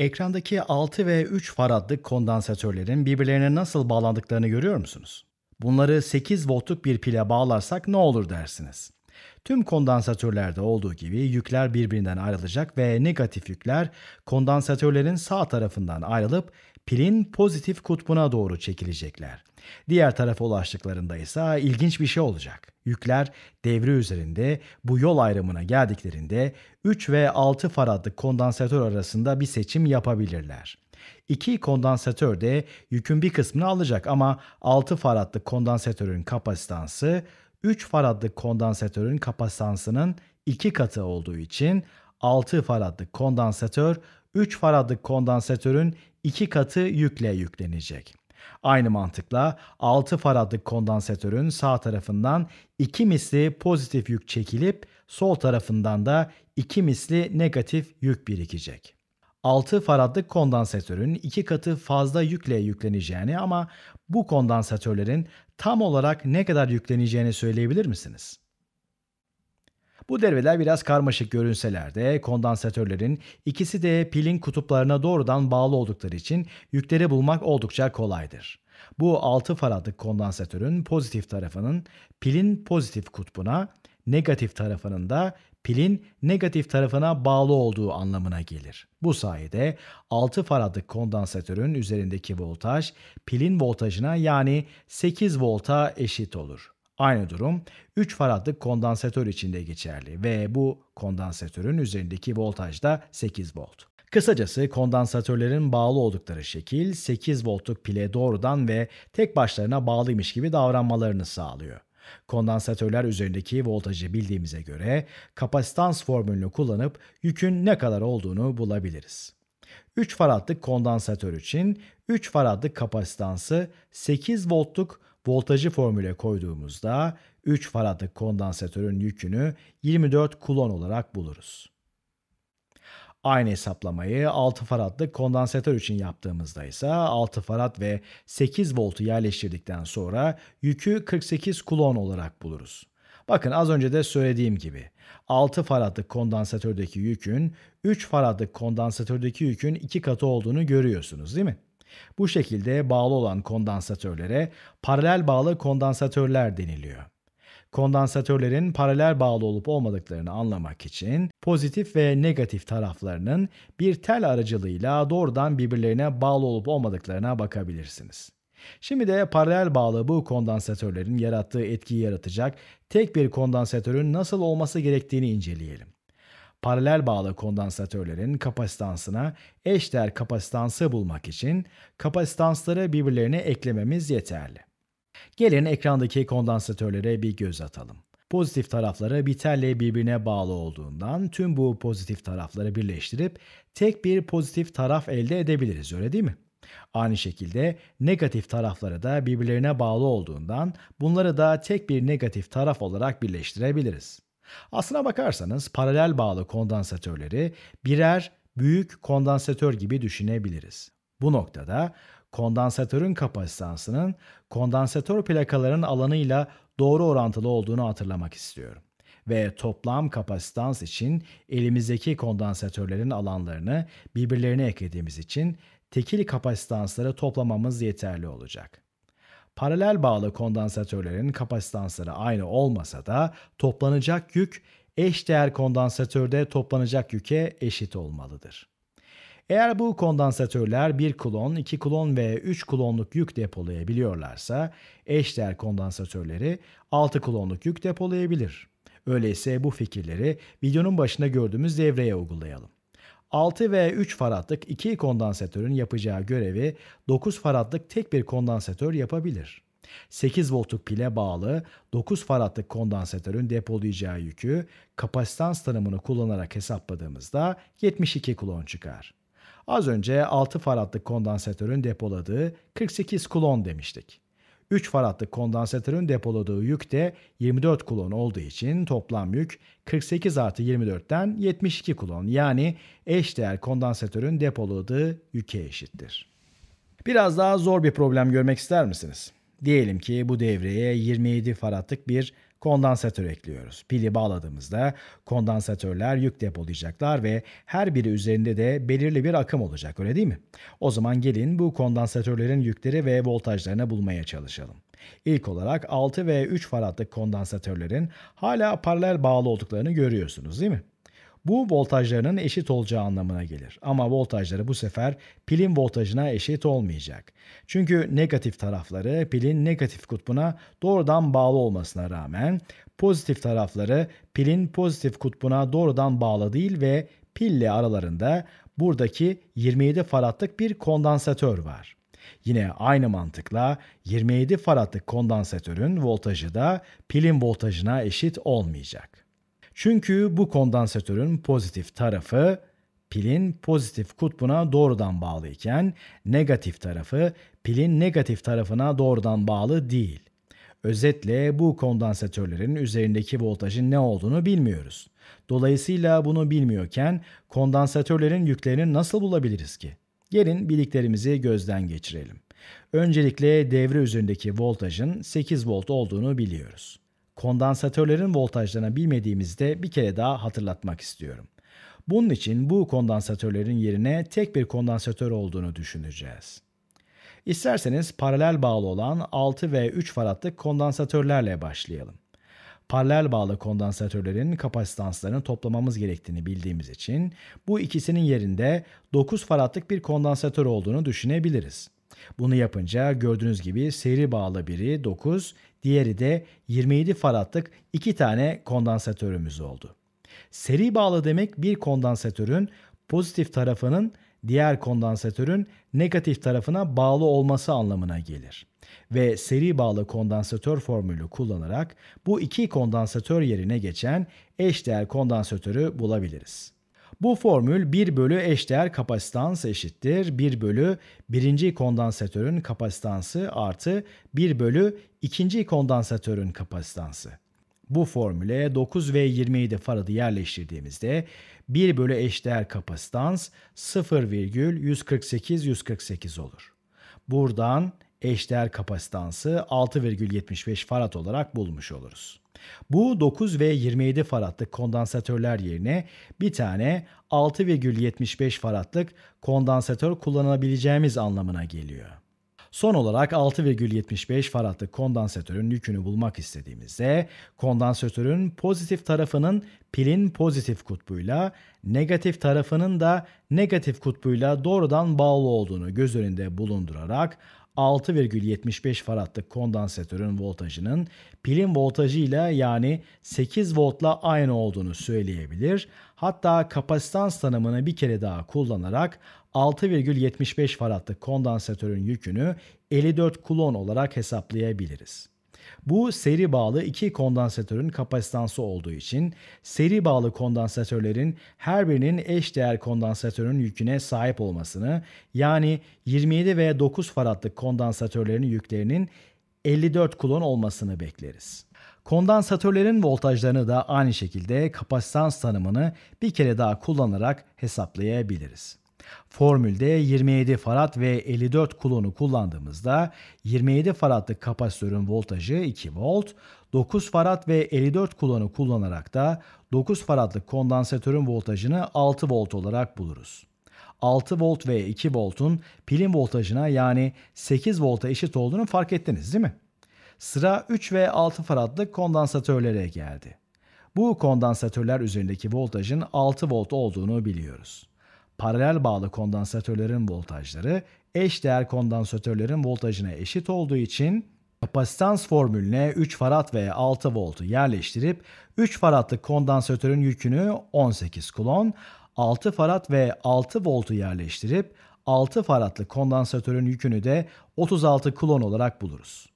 Ekrandaki 6 ve 3 faradlık kondansatörlerin birbirlerine nasıl bağlandıklarını görüyor musunuz? Bunları 8 voltluk bir pile bağlarsak ne olur dersiniz? Tüm kondansatörlerde olduğu gibi yükler birbirinden ayrılacak ve negatif yükler kondansatörlerin sağ tarafından ayrılıp pilin pozitif kutbuna doğru çekilecekler. Diğer tarafa ulaştıklarında ise ilginç bir şey olacak. Yükler devre üzerinde bu yol ayrımına geldiklerinde 3 ve 6 faradlık kondansatör arasında bir seçim yapabilirler. İki kondansatör de yükün bir kısmını alacak ama 6 faradlık kondansatörün kapasitansı 3 faradlık kondansatörün kapasitansının 2 katı olduğu için 6 faradlık kondansatör 3 faradlık kondansatörün 2 katı yükle yüklenecek. Aynı mantıkla 6 faradlık kondansatörün sağ tarafından 2 misli pozitif yük çekilip sol tarafından da 2 misli negatif yük birikecek. 6 faradlık kondansatörün 2 katı fazla yükle yükleneceğini ama bu kondansatörlerin tam olarak ne kadar yükleneceğini söyleyebilir misiniz? Bu devreler biraz karmaşık görünseler de kondansatörlerin ikisi de pilin kutuplarına doğrudan bağlı oldukları için yükleri bulmak oldukça kolaydır. Bu 6 faradlık kondansatörün pozitif tarafının pilin pozitif kutbuna, negatif tarafının da pilin negatif tarafına bağlı olduğu anlamına gelir. Bu sayede 6 faradlık kondansatörün üzerindeki voltaj pilin voltajına yani 8 volta eşit olur. Aynı durum 3 faradlık kondansatör için de geçerli ve bu kondansatörün üzerindeki voltaj da 8 volt. Kısacası kondansatörlerin bağlı oldukları şekil 8 voltluk pile doğrudan ve tek başlarına bağlıymış gibi davranmalarını sağlıyor. Kondansatörler üzerindeki voltajı bildiğimize göre kapasitans formülünü kullanıp yükün ne kadar olduğunu bulabiliriz. 3 faradlık kondansatör için 3 faradlık kapasitansı 8 voltluk voltajı formüle koyduğumuzda 3 faradlık kondansatörün yükünü 24 kulon olarak buluruz. Aynı hesaplamayı 6 faradlık kondansatör için yaptığımızda ise 6 farad ve 8 voltu yerleştirdikten sonra yükü 48 kulon olarak buluruz. Bakın az önce de söylediğim gibi 6 faradlık kondansatördeki yükün 3 faradlık kondansatördeki yükün 2 katı olduğunu görüyorsunuz değil mi? Bu şekilde bağlı olan kondansatörlere paralel bağlı kondansatörler deniliyor. Kondansatörlerin paralel bağlı olup olmadıklarını anlamak için pozitif ve negatif taraflarının bir tel aracılığıyla doğrudan birbirlerine bağlı olup olmadıklarına bakabilirsiniz. Şimdi de paralel bağlı bu kondansatörlerin yarattığı etkiyi yaratacak tek bir kondansatörün nasıl olması gerektiğini inceleyelim paralel bağlı kondansatörlerin kapasitansına eşdeğer kapasitansı bulmak için kapasitansları birbirlerine eklememiz yeterli. Gelin ekrandaki kondansatörlere bir göz atalım. Pozitif tarafları bir telle birbirine bağlı olduğundan tüm bu pozitif tarafları birleştirip tek bir pozitif taraf elde edebiliriz öyle değil mi? Aynı şekilde negatif tarafları da birbirlerine bağlı olduğundan bunları da tek bir negatif taraf olarak birleştirebiliriz. Aslına bakarsanız paralel bağlı kondansatörleri birer büyük kondansatör gibi düşünebiliriz. Bu noktada kondansatörün kapasitansının kondansatör plakaların alanıyla doğru orantılı olduğunu hatırlamak istiyorum. Ve toplam kapasitans için elimizdeki kondansatörlerin alanlarını birbirlerine eklediğimiz için tekil kapasitansları toplamamız yeterli olacak. Paralel bağlı kondansatörlerin kapasitansları aynı olmasa da toplanacak yük eşdeğer kondansatörde toplanacak yüke eşit olmalıdır. Eğer bu kondansatörler 1 kulon, 2 kulon ve 3 kulonluk yük depolayabiliyorlarsa eşdeğer kondansatörleri 6 kulonluk yük depolayabilir. Öyleyse bu fikirleri videonun başında gördüğümüz devreye uygulayalım. 6 ve 3 faradlık iki kondansatörün yapacağı görevi 9 faradlık tek bir kondansatör yapabilir. 8 voltluk pile bağlı 9 faradlık kondansatörün depolayacağı yükü kapasitans tanımını kullanarak hesapladığımızda 72 kulon çıkar. Az önce 6 faradlık kondansatörün depoladığı 48 kulon demiştik. 3 faradlık kondansatörün depoladığı yük de 24 kulon olduğu için toplam yük 48 artı 24'ten 72 kulon yani eşdeğer kondansatörün depoladığı yüke eşittir. Biraz daha zor bir problem görmek ister misiniz? Diyelim ki bu devreye 27 faradlık bir kondansatör ekliyoruz. Pili bağladığımızda kondansatörler yük depolayacaklar ve her biri üzerinde de belirli bir akım olacak öyle değil mi? O zaman gelin bu kondansatörlerin yükleri ve voltajlarını bulmaya çalışalım. İlk olarak 6 ve 3 faradlık kondansatörlerin hala paralel bağlı olduklarını görüyorsunuz değil mi? Bu voltajlarının eşit olacağı anlamına gelir. Ama voltajları bu sefer pilin voltajına eşit olmayacak. Çünkü negatif tarafları pilin negatif kutbuna doğrudan bağlı olmasına rağmen pozitif tarafları pilin pozitif kutbuna doğrudan bağlı değil ve pille aralarında buradaki 27 faradlık bir kondansatör var. Yine aynı mantıkla 27 faradlık kondansatörün voltajı da pilin voltajına eşit olmayacak. Çünkü bu kondansatörün pozitif tarafı pilin pozitif kutbuna doğrudan bağlı iken negatif tarafı pilin negatif tarafına doğrudan bağlı değil. Özetle bu kondansatörlerin üzerindeki voltajın ne olduğunu bilmiyoruz. Dolayısıyla bunu bilmiyorken kondansatörlerin yüklerini nasıl bulabiliriz ki? Gelin bildiklerimizi gözden geçirelim. Öncelikle devre üzerindeki voltajın 8 volt olduğunu biliyoruz. Kondansatörlerin voltajlarını bilmediğimizde bir kere daha hatırlatmak istiyorum. Bunun için bu kondansatörlerin yerine tek bir kondansatör olduğunu düşüneceğiz. İsterseniz paralel bağlı olan 6 ve 3 faradlık kondansatörlerle başlayalım. Paralel bağlı kondansatörlerin kapasitanslarını toplamamız gerektiğini bildiğimiz için bu ikisinin yerinde 9 faradlık bir kondansatör olduğunu düşünebiliriz. Bunu yapınca gördüğünüz gibi seri bağlı biri 9, diğeri de 27 faradlık iki tane kondansatörümüz oldu. Seri bağlı demek bir kondansatörün pozitif tarafının diğer kondansatörün negatif tarafına bağlı olması anlamına gelir. Ve seri bağlı kondansatör formülü kullanarak bu iki kondansatör yerine geçen eşdeğer kondansatörü bulabiliriz. Bu formül 1 bölü eşdeğer kapasitans eşittir 1 bölü birinci kondansatörün kapasitansı artı 1 bölü ikinci kondansatörün kapasitansı. Bu formüle 9 ve 27 faradı yerleştirdiğimizde 1 bölü eşdeğer kapasitans 0,148-148 olur. Buradan eşdeğer kapasitansı 6,75 farad olarak bulmuş oluruz. Bu 9 ve 27 faradlık kondansatörler yerine bir tane 6,75 faradlık kondansatör kullanabileceğimiz anlamına geliyor. Son olarak 6,75 faradlık kondansatörün yükünü bulmak istediğimizde kondansatörün pozitif tarafının pilin pozitif kutbuyla negatif tarafının da negatif kutbuyla doğrudan bağlı olduğunu göz önünde bulundurarak 6,75 faradlık kondansatörün voltajının pilin voltajıyla yani 8 voltla aynı olduğunu söyleyebilir. Hatta kapasitans tanımını bir kere daha kullanarak 6,75 faradlık kondansatörün yükünü 54 kulon olarak hesaplayabiliriz. Bu seri bağlı iki kondansatörün kapasitansı olduğu için seri bağlı kondansatörlerin her birinin eş değer kondansatörün yüküne sahip olmasını yani 27 ve 9 faradlık kondansatörlerin yüklerinin 54 kulon olmasını bekleriz. Kondansatörlerin voltajlarını da aynı şekilde kapasitans tanımını bir kere daha kullanarak hesaplayabiliriz. Formülde 27 farad ve 54 kulonu kullandığımızda 27 faradlık kapasitörün voltajı 2 volt, 9 farad ve 54 kulonu kullanarak da 9 faradlık kondansatörün voltajını 6 volt olarak buluruz. 6 volt ve 2 voltun pilin voltajına yani 8 volta eşit olduğunu fark ettiniz değil mi? Sıra 3 ve 6 faradlık kondansatörlere geldi. Bu kondansatörler üzerindeki voltajın 6 volt olduğunu biliyoruz paralel bağlı kondansatörlerin voltajları eş değer kondansatörlerin voltajına eşit olduğu için kapasitans formülüne 3 farad ve 6 voltu yerleştirip 3 faradlık kondansatörün yükünü 18 kulon, 6 farad ve 6 voltu yerleştirip 6 faradlık kondansatörün yükünü de 36 kulon olarak buluruz.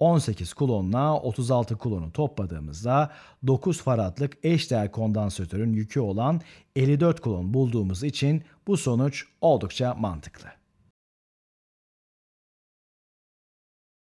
18 kulonla 36 kulonu topladığımızda 9 faradlık eşdeğer kondansatörün yükü olan 54 kulon bulduğumuz için bu sonuç oldukça mantıklı.